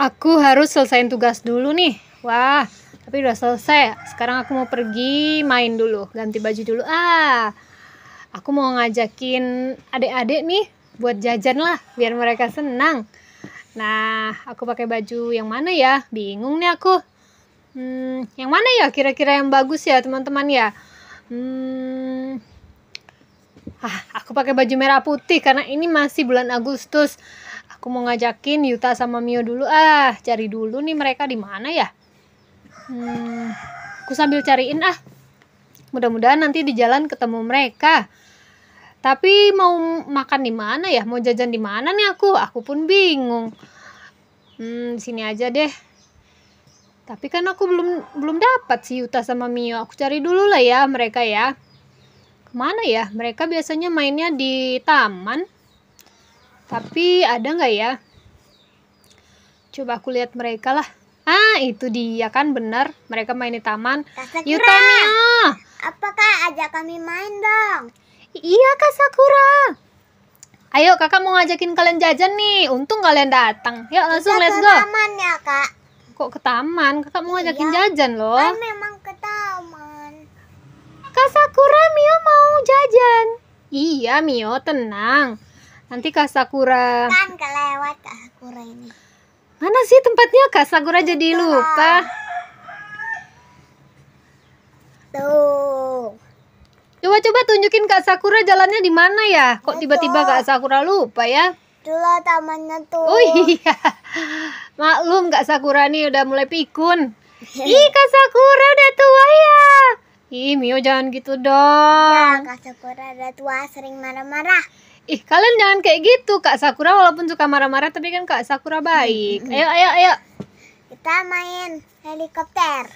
Aku harus selesaiin tugas dulu nih. Wah, tapi udah selesai. Sekarang aku mau pergi main dulu, ganti baju dulu. Ah, aku mau ngajakin adik-adik nih buat jajan lah, biar mereka senang. Nah, aku pakai baju yang mana ya? Bingung nih aku. Hmm, yang mana ya kira-kira yang bagus ya teman-teman ya? Hmm, ah, aku pakai baju merah putih karena ini masih bulan Agustus. Aku mau ngajakin Yuta sama Mio dulu. Ah, cari dulu nih mereka di mana ya? Hmm, aku sambil cariin ah. Mudah-mudahan nanti di jalan ketemu mereka. Tapi mau makan di mana ya? Mau jajan di mana nih aku? Aku pun bingung. Hmm, sini aja deh. Tapi kan aku belum belum dapat si Yuta sama Mio. Aku cari dulu lah ya mereka ya. Ke mana ya? Mereka biasanya mainnya di taman. Tapi ada nggak ya? Coba aku lihat mereka lah. Ah, itu dia kan benar. Mereka main di taman. Kak Yuta Sakura, Mio. apakah ajak kami main dong? Iya Kak Sakura. Ayo kakak mau ngajakin kalian jajan nih. Untung kalian datang. Yuk langsung Kita let's ke go. taman ya kak. Kok ke taman? Kakak mau ngajakin Iya. jajan loh. Kan memang ke taman. Kak Sakura Mio mau jajan. Iya Mio tenang. Nanti Kak Sakura. Kan kelewat kak Sakura ini. Mana sih tempatnya Kak Sakura jadi Itu lupa. Tuh. Coba-coba tunjukin Kak Sakura jalannya di mana ya? Kok tiba-tiba Kak Sakura lupa ya? Itulah tamannya tuh. Oh iya. Maklum Kak Sakura nih udah mulai pikun. Ih Kak Sakura udah tua ya. Ih Mio jangan gitu Ya, dong. kak Sakura udah tua sering marah-marah. Ih kalian jangan kayak gitu Kak Sakura walaupun suka marah-marah tapi kan Kak Sakura baik. Ayo ayo ayo. Kita main helikopter.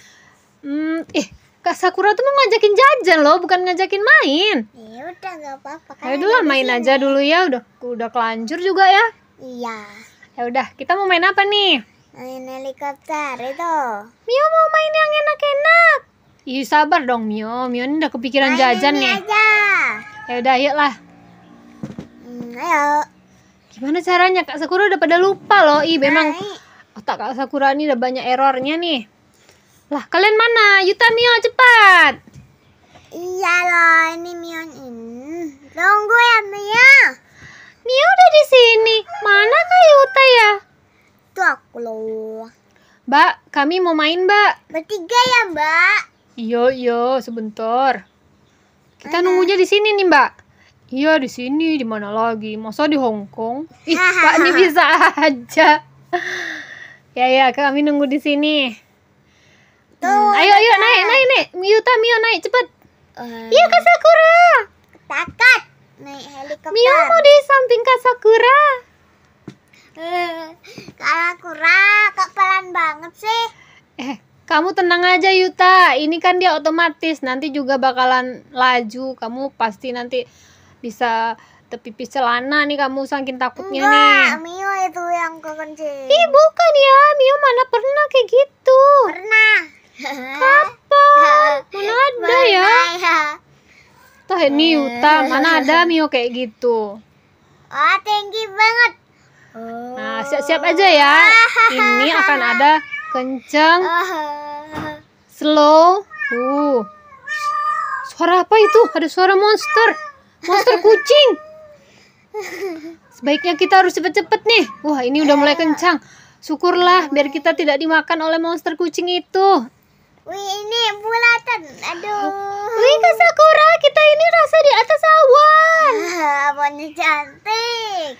Hmm, ih Kak Sakura tuh mau ngajakin jajan loh, bukan ngajakin main. Ya udah nggak apa-apa. kan Ayo dulu main sini. aja dulu ya, udah udah kelanjur juga ya. Iya. Ya udah, kita mau main apa nih? Main helikopter itu. Mio mau main yang enak-enak. Ih sabar dong Mio, Mio ini udah kepikiran Main jajan ini nih. aja. Ya udah, yuk lah. Ayo. Gimana caranya? Kak Sakura udah pada lupa loh. Ih, memang otak Kak Sakura ini udah banyak errornya nih. Lah, kalian mana? Yuta Mio cepat. Iya loh, ini Mion ini. Tunggu ya Mia. Mio udah di sini. Mana Kak Yuta ya? Tuh aku loh. Mbak, kami mau main, Mbak. Bertiga ya Mbak. Iya, iya, sebentar. Kita nunggunya di sini nih, Mbak. Iya, di sini. Di mana lagi? Masa di Hong Kong? Ih, Pak, ini bisa aja. ya, ya, kami nunggu di sini. Tuh. Hmm, ayo, ayo, naik, naik, naik. Miyuta, Mio, naik, cepet. Eh, Iya, Kak Sakura. Takat. Naik helikopter. Mio mau di samping Kak Sakura. Eh, Kak Sakura, kok pelan banget sih? Eh, kamu tenang aja, Yuta. Ini kan dia otomatis. Nanti juga bakalan laju. Kamu pasti nanti bisa terpipis celana nih kamu saking takutnya nih. Enggak, Mio itu yang kekencing. Ih bukan ya, Mio mana pernah kayak gitu. Pernah. Kapan? Mana ada ya? Ya. Tuh ini Yuta, mana ada Mio kayak gitu. Oh, tinggi banget. Nah, siap-siap aja ya. Ini akan ada kenceng, Oh. slow. Uh. Suara apa itu? Ada suara monster. Monster kucing. Sebaiknya kita harus cepet-cepet nih. Wah, ini udah mulai kencang. Syukurlah biar kita tidak dimakan oleh monster kucing itu. Wih, ini bulatan. Aduh. Wih, Kak Sakura, kita ini rasa di atas awan. Apanya cantik.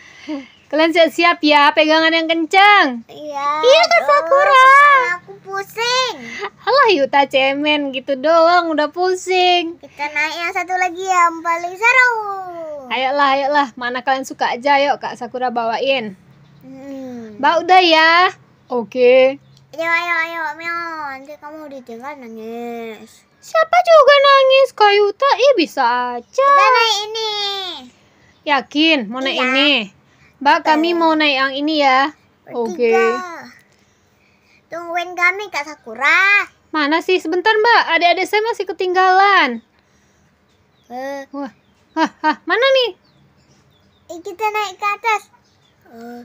Kalian siap-siap ya, pegangan yang kencang. Iya. Iya, Kak Sakura. Pusing. Alah Yuta cemen gitu doang, udah pusing. Kita naik yang satu lagi yang paling seru. Ayolah, ayolah, mana kalian suka aja, yuk Kak Sakura bawain. Hmm. Mbak udah ya? Oke. Ayo, ayo, ayo, Mio. Nanti kamu ditinggal nangis. Siapa juga nangis? Kak Yuta, ih bisa aja. Kita naik ini. Yakin mau naik Iya. ini? Mbak, kami mau naik yang ini ya. Oke. Bertiga. Tungguin kami, Kak Sakura. Mana sih? Sebentar Mbak, adik-adik saya masih ketinggalan. Eh, Wah, hah, hah, mana nih? eh, kita naik ke atas. Eh,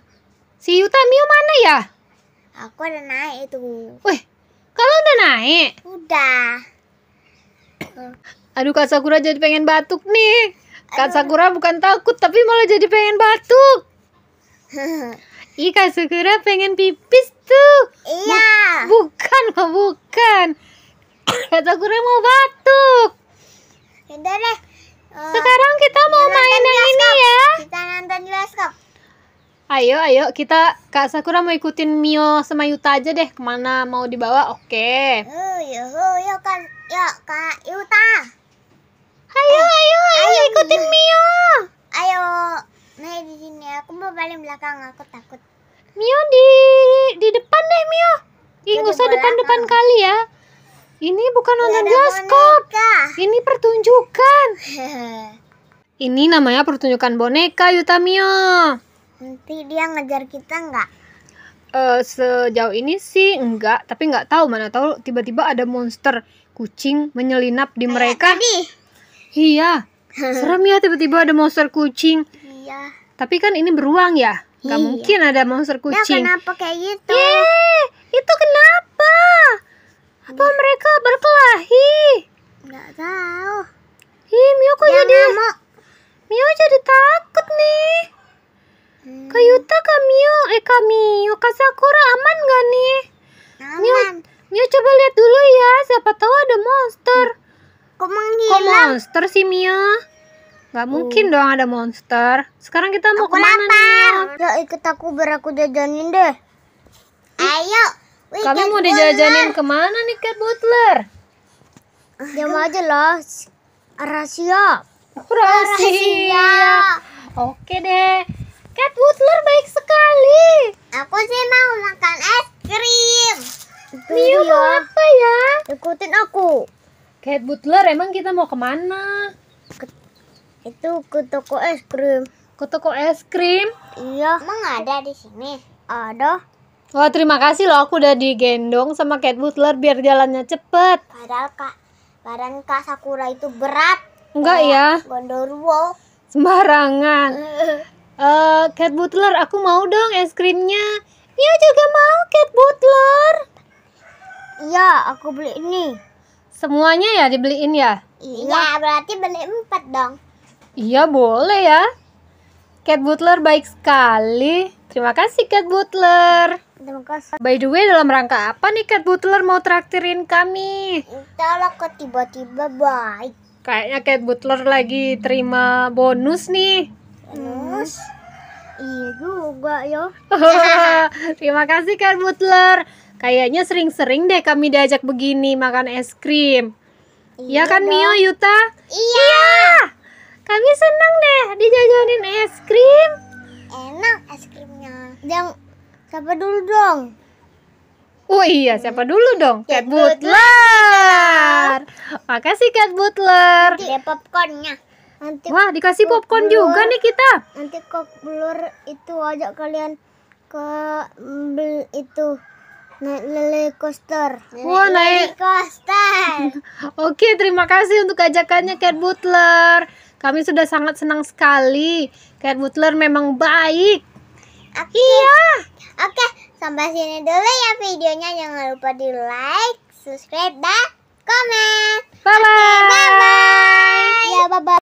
Si Yuta Mio mana ya? Aku udah naik itu. Wih, kalau udah naik. Udah. Aduh, Kak Sakura jadi pengen batuk nih. Kak Sakura bukan takut, tapi malah jadi pengen batuk. Ih, Kak Sakura pengen pipis tuh. iya. Bukan, mah bukan. Kak Sakura mau batuk. Udah deh. Eh, Sekarang kita mau main yang ini ya. Kita nonton bioskop. Ayo, ayo, kita Kak Sakura mau ikutin Mio sama Yuta aja deh. Ke mana mau dibawa? Oke. Uh, yuk, yuk, yuk, Kak, yuk, Kak Yuta. Ayo, ayo, ayo, ikutin Mio. Ayo, naik di sini. Aku mau paling belakang. Aku takut. Mio di di depan deh Mio. Ih, nggak usah depan-depan kali ya. Ini bukan nonton Ada bioskop. boneka. Ini pertunjukan. Ini namanya pertunjukan boneka Yuta Mio. Nanti dia ngejar kita nggak? Eh, sejauh ini sih enggak, tapi nggak tahu mana tahu tiba-tiba ada monster kucing menyelinap di mereka. Tadi. Iya. Serem ya tiba-tiba ada monster kucing. Iya. Tapi kan ini beruang ya. Nggak Iya. mungkin ada monster Ya kucing. kenapa kayak gitu? Eh, itu kenapa? Apa mereka berkelahi? Nggak tahu. Ih, Mio kok Dia jadi ngamuk. Mio jadi takut nih. Hmm, Kak Yuta, Kak Mio, eh Kak Mio, Kak Sakura aman gak nih? Mio, aman. Mio coba lihat dulu ya, siapa tahu ada monster. Kok Kok menghilang? monster sih Mio? Gak mungkin dong ada monster. Sekarang kita mau Aku ke mana nih lapar. Mio? Ya ikut aku biar aku jajanin deh. Ayo. Wih, Kami Cat mau Butler. dijajanin ke mana nih Cat Butler? Diam aja lah. Rahasia. Rahasia. Oke deh. Cat Butler baik sekali. Aku sih mau makan es krim. Mio mau apa ya? Ikutin aku. Cat Butler emang kita mau ke mana? Itu ke toko es krim. Ke toko es krim. Iya. Emang ada di sini? Ada. Wah terima kasih loh aku udah digendong sama Cat Butler biar jalannya cepet. Padahal kak, badan kak Sakura itu berat. Enggak ya, Gondorwo. sembarangan. Eh, Cat Butler, aku mau dong es krimnya. Mio juga mau Cat Butler. Iya, aku beli ini. Semuanya ya dibeliin ya? Iya, berarti beli empat dong. Iya boleh ya. Cat Butler baik sekali. Terima kasih Cat Butler. Terima kasih. By the way, dalam rangka apa nih Cat Butler mau traktirin kami? Entahlah kok tiba-tiba baik. Kayaknya Cat Butler lagi terima bonus nih. Terus? Iya juga ya. Terima kasih Cat Butler. Kayaknya sering-sering deh kami diajak begini makan es krim. Iya kan dong. Mio, Yuta? Iya. Kami senang deh dijajanin es krim. Enak es krimnya. Yang siapa dulu dong? Oh iya, siapa dulu dong? Cat Cat Butler. Makasih Cat Butler. Ada popcornnya. Nanti Wah, dikasih popcorn Butler. juga nih kita. nanti kok blur itu ajak kalian ke bel itu naik lele coaster. Wah, naik- coaster. Oke, terima kasih untuk ajakannya Cat Butler. Kami sudah sangat senang sekali. Cat Butler memang baik. Oke. Iya. Oke, sampai sini dulu ya videonya. Jangan lupa di like, subscribe, dan komen. Bye-bye. Bye bye. Ya bye bye.